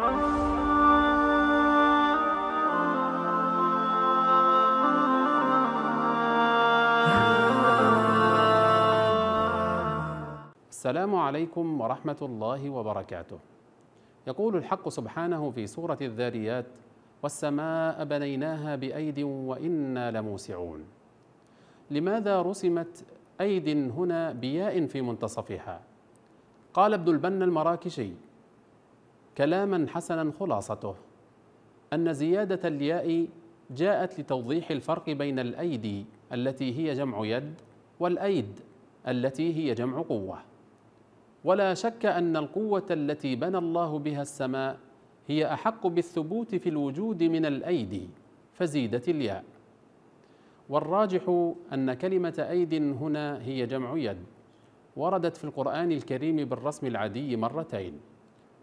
السلام عليكم ورحمة الله وبركاته. يقول الحق سبحانه في سورة الذاريات: "والسماء بنيناها بأيد وإنا لموسعون". لماذا رسمت أيد هنا بياء في منتصفها؟ قال ابن البنا المراكشي: كلاما حسنا خلاصته أن زيادة الياء جاءت لتوضيح الفرق بين الأيدي التي هي جمع يد والأيد التي هي جمع قوة. ولا شك أن القوة التي بنى الله بها السماء هي أحق بالثبوت في الوجود من الأيدي فزيدت الياء. والراجح أن كلمة أيد هنا هي جمع يد وردت في القرآن الكريم بالرسم العادي مرتين.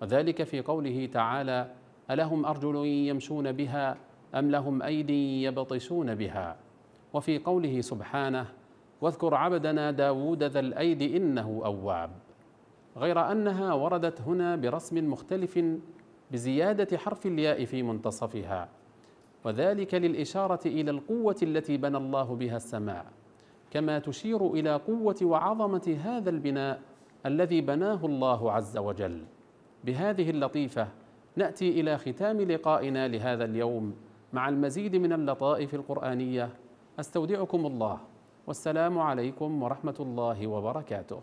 وذلك في قوله تعالى ألهم أرجل يمشون بها أم لهم أيدي يبطشون بها؟ وفي قوله سبحانه واذكر عبدنا داود ذا الأيد إنه أواب. غير أنها وردت هنا برسم مختلف بزيادة حرف الياء في منتصفها. وذلك للإشارة إلى القوة التي بنى الله بها السماء. كما تشير إلى قوة وعظمة هذا البناء الذي بناه الله عز وجل. بهذه اللطيفة نأتي إلى ختام لقائنا لهذا اليوم مع المزيد من اللطائف القرآنية. أستودعكم الله. والسلام عليكم ورحمة الله وبركاته.